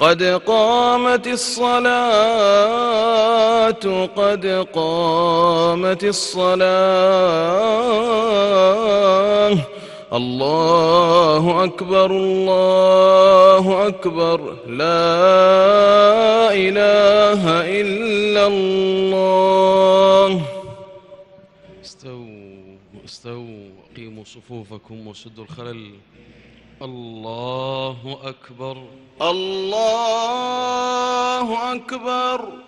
قد قامت الصلاة قد قامت الصلاة. الله أكبر الله أكبر. لا إله إلا الله. استووا استووا أقيموا صفوفكم وسدوا الخلل. الله أكبر. الله أكبر.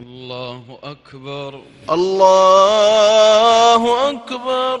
الله أكبر. الله أكبر.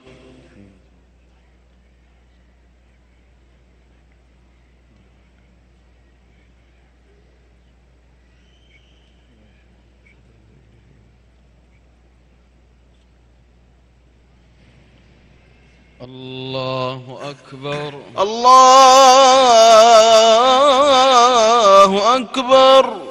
الله أكبر. الله أكبر.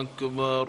أكبر.